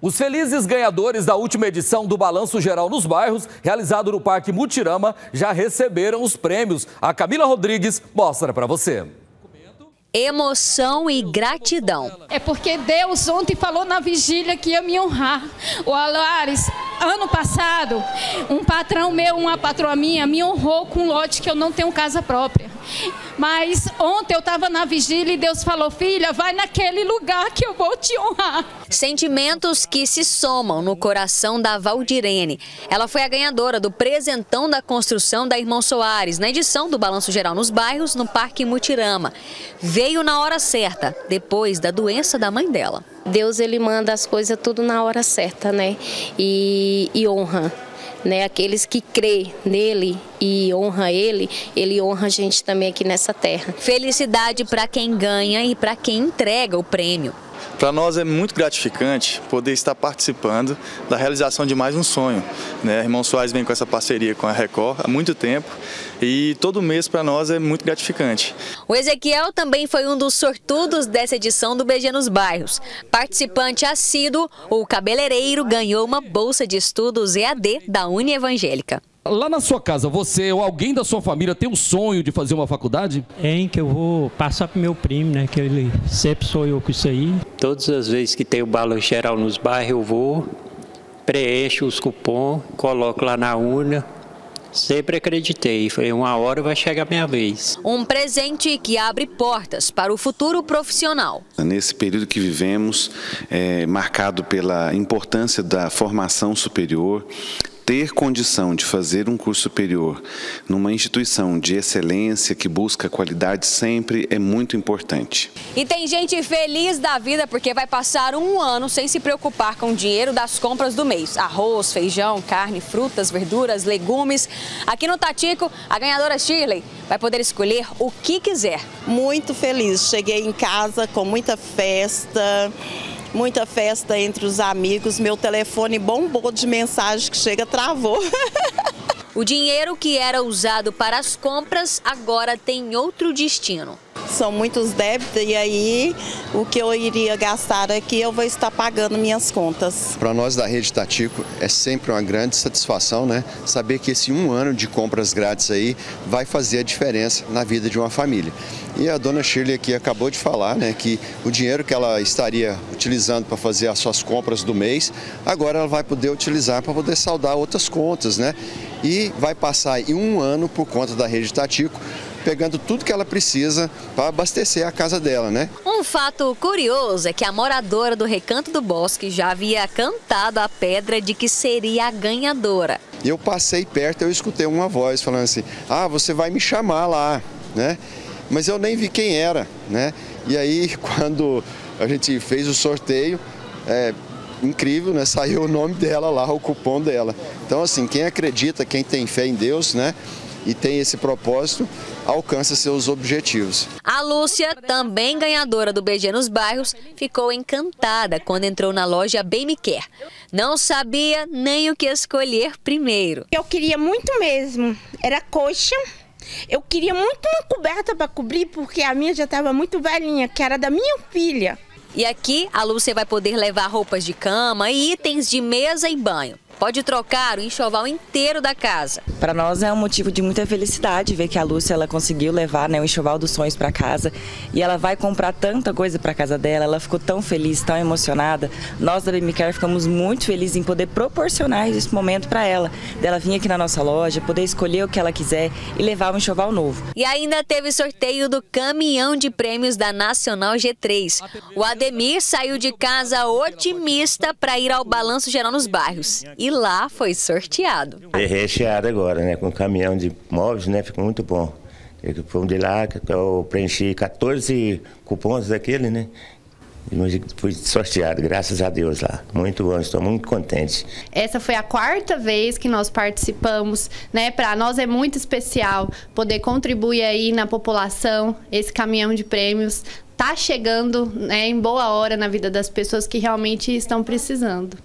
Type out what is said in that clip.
Os felizes ganhadores da última edição do Balanço Geral nos Bairros, realizado no Parque Mutirama, já receberam os prêmios. A Camila Rodrigues mostra para você. Emoção e gratidão. É porque Deus ontem falou na vigília que ia me honrar. O Alares, ano passado, um patrão meu, uma patroa minha, me honrou com um lote que eu não tenho casa própria. Mas ontem eu estava na vigília e Deus falou: Filha, vai naquele lugar que eu vou te honrar. Sentimentos que se somam no coração da Valdirene. Ela foi a ganhadora do presentão da construção da Irmão Soares, na edição do Balanço Geral nos Bairros, no Parque Mutirama. Veio na hora certa, depois da doença da mãe dela. Deus, ele manda as coisas tudo na hora certa, né? E, e honra né? Aqueles que crê nele e honra ele, ele honra a gente também aqui nessa terra. Felicidade para quem ganha e para quem entrega o prêmio. Para nós é muito gratificante poder estar participando da realização de mais um sonho. Né? Irmão Soares vem com essa parceria com a Record há muito tempo e todo mês para nós é muito gratificante. O Ezequiel também foi um dos sortudos dessa edição do BG nos Bairros. Participante assíduo, o cabeleireiro ganhou uma bolsa de estudos EAD da Uni Evangélica. Lá na sua casa, você ou alguém da sua família tem o um sonho de fazer uma faculdade? Em que eu vou passar para meu primo, né? Que ele sempre sonhou com isso aí. Todas as vezes que tem o balão geral nos bairros, eu vou, preencho os cupons, coloco lá na urna, Sempre acreditei, falei, uma hora vai chegar a minha vez. Um presente que abre portas para o futuro profissional. Nesse período que vivemos, é, marcado pela importância da formação superior, ter condição de fazer um curso superior numa instituição de excelência que busca qualidade sempre é muito importante. E tem gente feliz da vida porque vai passar um ano sem se preocupar com o dinheiro das compras do mês. Arroz, feijão, carne, frutas, verduras, legumes. Aqui no Tatico, a ganhadora Shirley vai poder escolher o que quiser. Muito feliz. Cheguei em casa com muita festa muita festa entre os amigos, meu telefone bombou de mensagem que chega travou. O dinheiro que era usado para as compras agora tem outro destino. São muitos débitos e aí o que eu iria gastar aqui eu vou estar pagando minhas contas. Para nós da Rede Tatico é sempre uma grande satisfação, né? Saber que esse um ano de compras grátis aí vai fazer a diferença na vida de uma família. E a dona Shirley aqui acabou de falar, né, que o dinheiro que ela estaria utilizando para fazer as suas compras do mês, agora ela vai poder utilizar para poder saldar outras contas, né? e vai passar em um ano por conta da rede Tatico, pegando tudo que ela precisa para abastecer a casa dela, né? Um fato curioso é que a moradora do Recanto do Bosque já havia cantado a pedra de que seria a ganhadora. Eu passei perto, eu escutei uma voz falando assim: "Ah, você vai me chamar lá", né? Mas eu nem vi quem era, né? E aí quando a gente fez o sorteio, é, incrível, né? Saiu o nome dela lá, o cupom dela. Então, assim, quem acredita, quem tem fé em Deus, né? E tem esse propósito, alcança seus objetivos. A Lúcia, também ganhadora do BG nos bairros, ficou encantada quando entrou na loja Bem Me Quer. Não sabia nem o que escolher primeiro. Eu queria muito mesmo, era coxa. Eu queria muito uma coberta para cobrir, porque a minha já estava muito velhinha, que era da minha filha. E aqui a Lúcia vai poder levar roupas de cama e itens de mesa e banho. Pode trocar o enxoval inteiro da casa. Para nós é um motivo de muita felicidade ver que a Lúcia ela conseguiu levar né, o enxoval dos sonhos para casa e ela vai comprar tanta coisa para casa dela. Ela ficou tão feliz, tão emocionada. Nós da Baby Care ficamos muito felizes em poder proporcionar esse momento para ela, dela vir aqui na nossa loja, poder escolher o que ela quiser e levar um enxoval novo. E ainda teve sorteio do caminhão de prêmios da Nacional G3. O Ademir saiu de casa otimista para ir ao Balanço Geral nos Bairros. E e lá foi sorteado. É recheado agora, né? Com caminhão de móveis, né? Ficou muito bom. Fomos de lá, eu preenchi 14 cupons daquele, né? E fui sorteado, graças a Deus lá. Muito bom, estou muito contente. Essa foi a quarta vez que nós participamos, né? Para nós é muito especial poder contribuir aí na população. Esse caminhão de prêmios tá chegando né, em boa hora na vida das pessoas que realmente estão precisando.